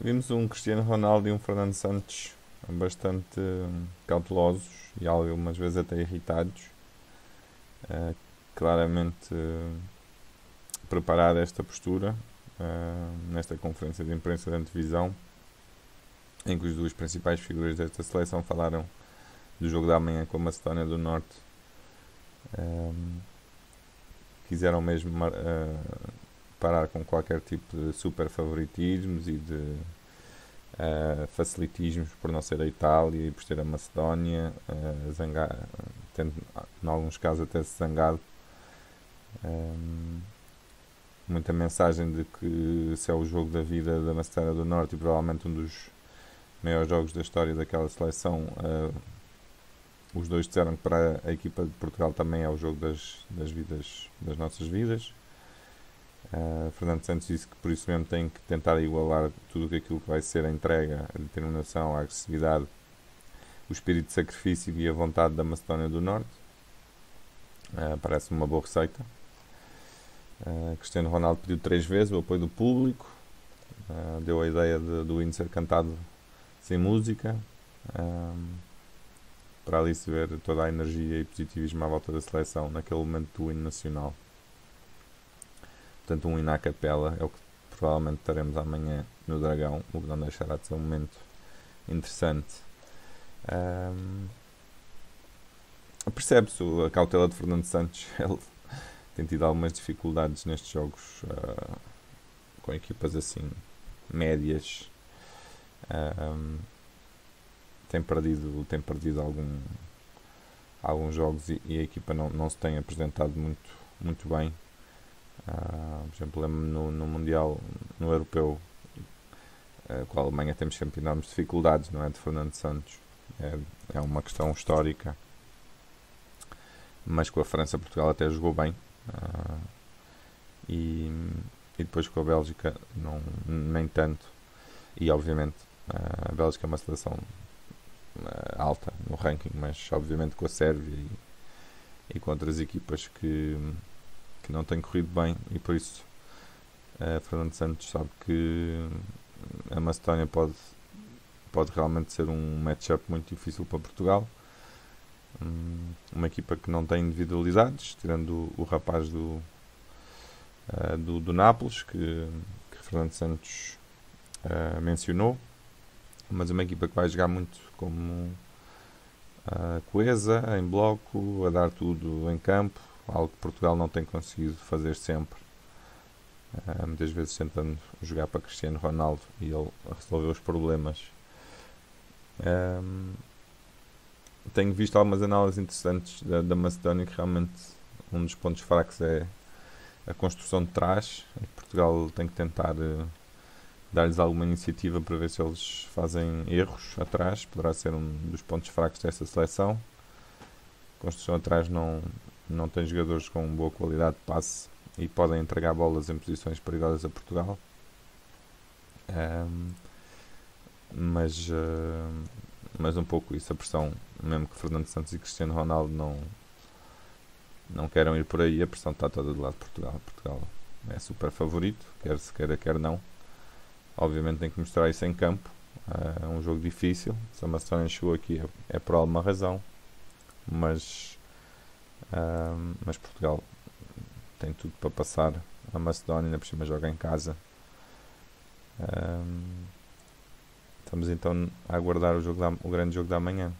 vimos um Cristiano Ronaldo e um Fernando Santos bastante hum, cautelosos e algumas vezes até irritados. Uh, claramente uh, preparar esta postura uh, nesta conferência de imprensa da antevisão, em que os duas principais figuras desta seleção falaram do jogo da manhã com a Macedónia do Norte. Um, quiseram mesmo uh, parar com qualquer tipo de super favoritismos e de uh, facilitismos por não ser a Itália e por ser a Macedónia, uh, zangar, tendo, em alguns casos até se zangado. Um, muita mensagem de que se é o jogo da vida da Macedónia do Norte e provavelmente um dos maiores jogos da história daquela seleção. Uh, os dois disseram que para a equipa de Portugal também é o jogo das, das vidas, das nossas vidas. Uh, Fernando Santos disse que por isso mesmo tem que tentar igualar tudo aquilo que vai ser a entrega, a determinação, a agressividade, o espírito de sacrifício e a vontade da Macedónia do Norte. Uh, Parece-me uma boa receita. Uh, Cristiano Ronaldo pediu três vezes o apoio do público, deu a ideia de, do hino ser cantado sem música, para ali se ver toda a energia e positivismo à volta da seleção naquele momento do hino nacional. Portanto, um hino à capela é o que provavelmente teremos amanhã no Dragão, o que não deixará de ser um momento interessante. Um, Percebe-se a cautela de Fernando Santos. Ele tem tido algumas dificuldades nestes jogos uh, com equipas assim médias. Um, tem perdido, tem perdido algum, alguns jogos e, e, a equipa não, não se tem apresentado muito, muito bem. Uh, por exemplo, no, no Mundial, no Europeu, uh, com a Alemanha temos sempre enormes dificuldades, não é? De Fernando Santos. É, é uma questão histórica. Mas com a França, Portugal até jogou bem. Uh, e, e depois com a Bélgica, não, nem tanto. E obviamente, a Bélgica é uma seleção alta no ranking, mas obviamente com a Sérvia e, e com outras equipas que que não tem corrido bem e por isso uh, Fernando Santos sabe que a Macedónia pode, pode realmente ser um matchup muito difícil para Portugal. Um, uma equipa que não tem individualidades, tirando o, o rapaz do, uh, do, do Nápoles, que, que Fernando Santos uh, mencionou, mas uma equipa que vai jogar muito como uh, coesa, em bloco, a dar tudo em campo, algo que Portugal não tem conseguido fazer sempre. Uh, muitas vezes tentando jogar para Cristiano Ronaldo e ele resolver os problemas. Um, tenho visto algumas análises interessantes da, da, Macedónia que realmente um dos pontos fracos é a construção de trás. Portugal tem que tentar uh, dar-lhes alguma iniciativa para ver se eles fazem erros atrás. Poderá ser um dos pontos fracos dessa seleção. A construção atrás não, não tem jogadores com boa qualidade de passe e podem entregar bolas em posições perigosas a Portugal. Um, mas, uh, mas um pouco isso, a pressão, mesmo que Fernando Santos e Cristiano Ronaldo não, não queiram ir por aí, a pressão está toda do lado de Portugal. Portugal é super favorito, quer se queira, quer não. Obviamente tem que mostrar isso em campo. É um jogo difícil. Se a Macedónia chegou aqui é, é por alguma razão, mas mas Portugal tem tudo para passar. A Macedónia ainda por cima joga em casa. Estamos então a aguardar o, jogo da, o grande jogo da manhã.